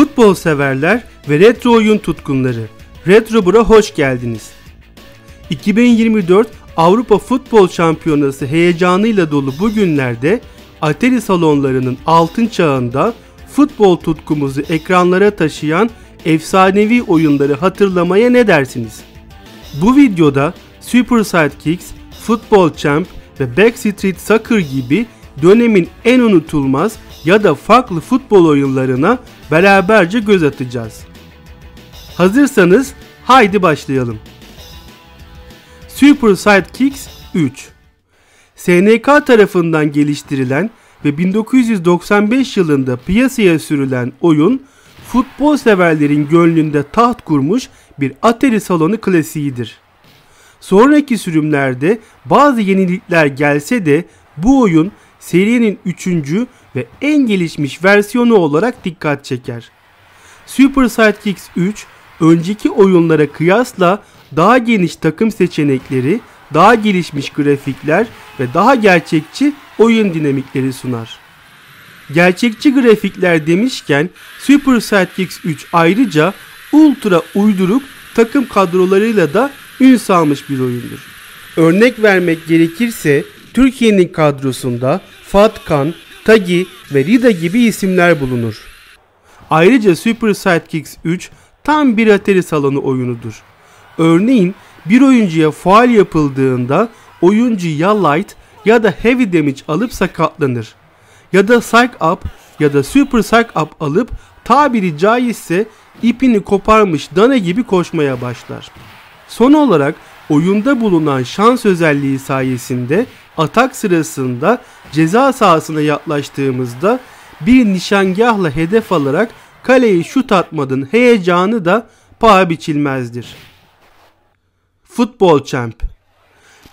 Futbol severler ve retro oyun tutkunları. Retrobura hoş geldiniz. 2024 Avrupa Futbol Şampiyonası heyecanıyla dolu bu günlerde Atari salonlarının altın çağında futbol tutkumuzu ekranlara taşıyan efsanevi oyunları hatırlamaya ne dersiniz? Bu videoda Super Sidekicks, Football Champ ve Backstreet Soccer gibi dönemin en unutulmaz ya da farklı futbol oyunlarına beraberce göz atacağız. Hazırsanız haydi başlayalım. Super Sidekicks 3 SNK tarafından geliştirilen ve 1995 yılında piyasaya sürülen oyun futbol severlerin gönlünde taht kurmuş bir Atari salonu klasiğidir. Sonraki sürümlerde bazı yenilikler gelse de bu oyun serinin 3. ve en gelişmiş versiyonu olarak dikkat çeker. Super Sidekicks 3 önceki oyunlara kıyasla daha geniş takım seçenekleri, daha gelişmiş grafikler ve daha gerçekçi oyun dinamikleri sunar. Gerçekçi grafikler demişken Super Sidekicks 3 ayrıca ultra uyduruk takım kadrolarıyla da ün salmış bir oyundur. Örnek vermek gerekirse Türkiye'nin kadrosunda Fatkan, Tagi ve Rida gibi isimler bulunur. Ayrıca Super Sidekicks 3 tam bir Atari salonu oyunudur. Örneğin bir oyuncuya faal yapıldığında oyuncu ya light ya da heavy damage alıp sakatlanır. Ya da psych up ya da super psych up alıp tabiri caizse ipini koparmış dana gibi koşmaya başlar. Son olarak oyunda bulunan şans özelliği sayesinde atak sırasında ceza sahasına yaklaştığımızda bir nişangahla hedef alarak kaleyi şut atmanın heyecanı da paha biçilmezdir. Futbol Champ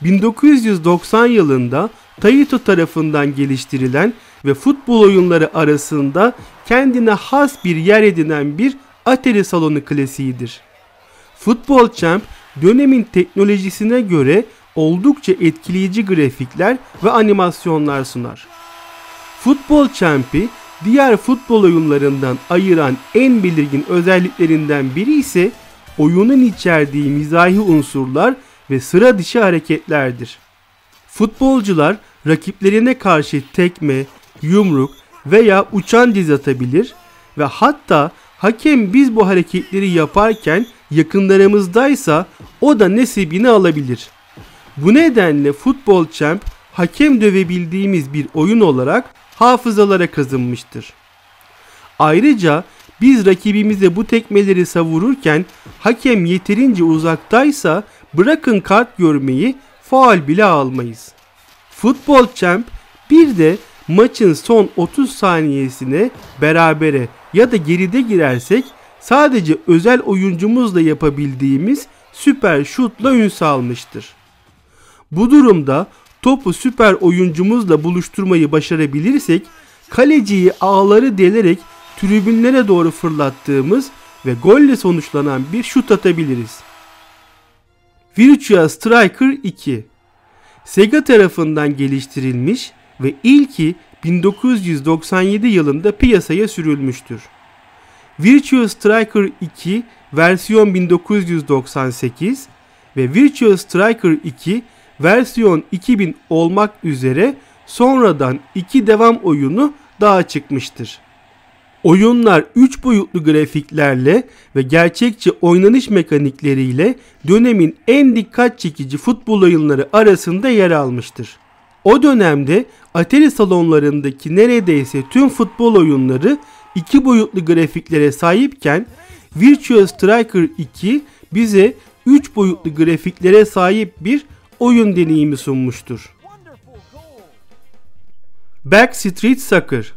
1990 yılında Taito tarafından geliştirilen ve futbol oyunları arasında kendine has bir yer edinen bir Atari salonu klasiğidir. Futbol Champ dönemin teknolojisine göre oldukça etkileyici grafikler ve animasyonlar sunar. Futbol Champ'i diğer futbol oyunlarından ayıran en belirgin özelliklerinden biri ise oyunun içerdiği mizahi unsurlar ve sıra dışı hareketlerdir. Futbolcular rakiplerine karşı tekme, yumruk veya uçan diz atabilir ve hatta hakem biz bu hareketleri yaparken yakınlarımızdaysa o da nesibini alabilir. Bu nedenle Futbol Champ hakem dövebildiğimiz bir oyun olarak hafızalara kazınmıştır. Ayrıca biz rakibimize bu tekmeleri savururken hakem yeterince uzaktaysa bırakın kart görmeyi faal bile almayız. Futbol Champ bir de maçın son 30 saniyesine berabere ya da geride girersek sadece özel oyuncumuzla yapabildiğimiz süper şutla ün salmıştır. Bu durumda topu süper oyuncumuzla buluşturmayı başarabilirsek kaleciyi ağları delerek tribünlere doğru fırlattığımız ve golle sonuçlanan bir şut atabiliriz. Virtua Striker 2 Sega tarafından geliştirilmiş ve ilki 1997 yılında piyasaya sürülmüştür. Virtua Striker 2 versiyon 1998 ve Virtua Striker 2 versiyon 2000 olmak üzere sonradan iki devam oyunu daha çıkmıştır. Oyunlar 3 boyutlu grafiklerle ve gerçekçi oynanış mekanikleriyle dönemin en dikkat çekici futbol oyunları arasında yer almıştır. O dönemde Atari salonlarındaki neredeyse tüm futbol oyunları 2 boyutlu grafiklere sahipken Virtua Striker 2 bize 3 boyutlu grafiklere sahip bir oyun deneyimi sunmuştur. Backstreet Soccer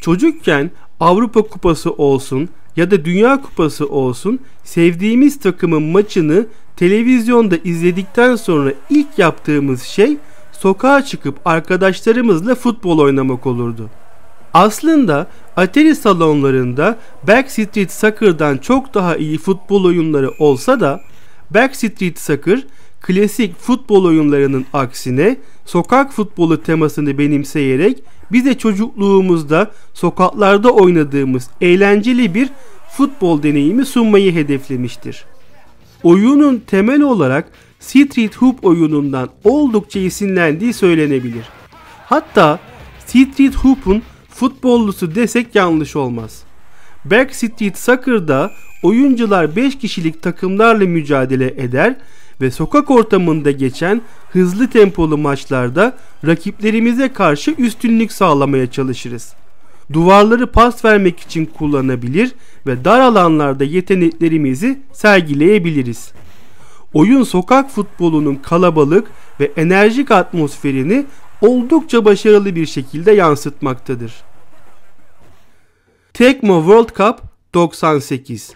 Çocukken Avrupa Kupası olsun ya da Dünya Kupası olsun sevdiğimiz takımın maçını televizyonda izledikten sonra ilk yaptığımız şey sokağa çıkıp arkadaşlarımızla futbol oynamak olurdu. Aslında Atari salonlarında Backstreet Soccer'dan çok daha iyi futbol oyunları olsa da Backstreet Soccer klasik futbol oyunlarının aksine sokak futbolu temasını benimseyerek bize çocukluğumuzda sokaklarda oynadığımız eğlenceli bir futbol deneyimi sunmayı hedeflemiştir. Oyunun temel olarak Street Hoop oyunundan oldukça esinlendiği söylenebilir. Hatta Street Hoop'un futbollusu desek yanlış olmaz. Backstreet Soccer'da oyuncular 5 kişilik takımlarla mücadele eder ve sokak ortamında geçen hızlı tempolu maçlarda rakiplerimize karşı üstünlük sağlamaya çalışırız. Duvarları pas vermek için kullanabilir ve dar alanlarda yeteneklerimizi sergileyebiliriz. Oyun sokak futbolunun kalabalık ve enerjik atmosferini oldukça başarılı bir şekilde yansıtmaktadır. Tecmo World Cup 98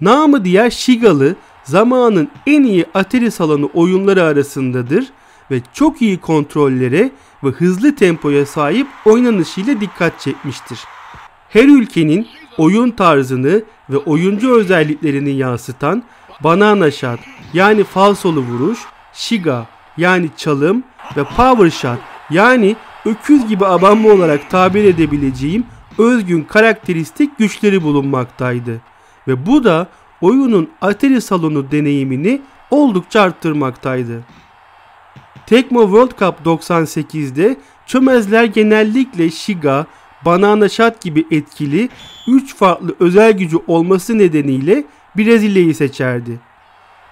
Namı diğer Shigalı zamanın en iyi Atari salonu oyunları arasındadır ve çok iyi kontrollere ve hızlı tempoya sahip oynanışıyla dikkat çekmiştir. Her ülkenin oyun tarzını ve oyuncu özelliklerini yansıtan banana shot yani falsolu vuruş, shiga yani çalım ve power shot yani öküz gibi abanma olarak tabir edebileceğim özgün karakteristik güçleri bulunmaktaydı. Ve bu da oyunun Atari salonu deneyimini oldukça arttırmaktaydı. Tecmo World Cup 98'de çömezler genellikle Shiga, Banana Shot gibi etkili 3 farklı özel gücü olması nedeniyle Brezilya'yı seçerdi.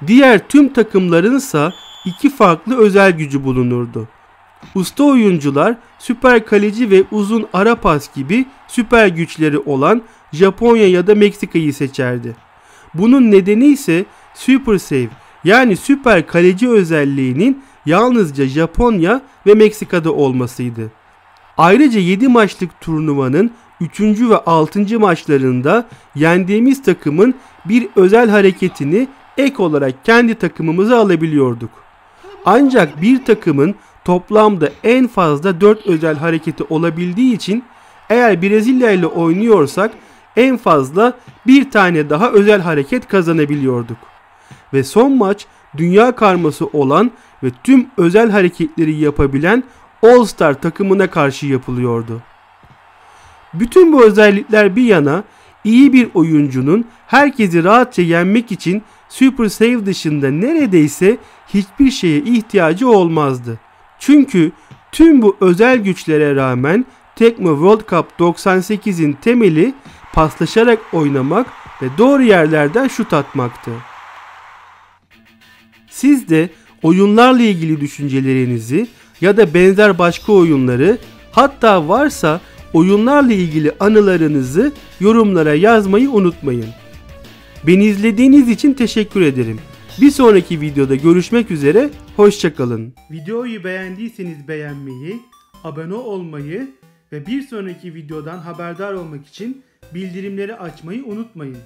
Diğer tüm takımların ise iki farklı özel gücü bulunurdu. Usta oyuncular süper kaleci ve uzun ara pas gibi süper güçleri olan Japonya ya da Meksika'yı seçerdi. Bunun nedeni ise Super Save yani süper kaleci özelliğinin yalnızca Japonya ve Meksika'da olmasıydı. Ayrıca 7 maçlık turnuvanın 3. ve 6. maçlarında yendiğimiz takımın bir özel hareketini ek olarak kendi takımımıza alabiliyorduk. Ancak bir takımın toplamda en fazla 4 özel hareketi olabildiği için eğer Brezilya ile oynuyorsak en fazla bir tane daha özel hareket kazanabiliyorduk. Ve son maç dünya karması olan ve tüm özel hareketleri yapabilen All Star takımına karşı yapılıyordu. Bütün bu özellikler bir yana iyi bir oyuncunun herkesi rahatça yenmek için Super Save dışında neredeyse hiçbir şeye ihtiyacı olmazdı. Çünkü tüm bu özel güçlere rağmen Tecmo World Cup 98'in temeli paslaşarak oynamak ve doğru yerlerden şut atmaktı. Siz de oyunlarla ilgili düşüncelerinizi ya da benzer başka oyunları hatta varsa oyunlarla ilgili anılarınızı yorumlara yazmayı unutmayın. Beni izlediğiniz için teşekkür ederim. Bir sonraki videoda görüşmek üzere, hoşçakalın. Videoyu beğendiyseniz beğenmeyi, abone olmayı ve bir sonraki videodan haberdar olmak için bildirimleri açmayı unutmayın.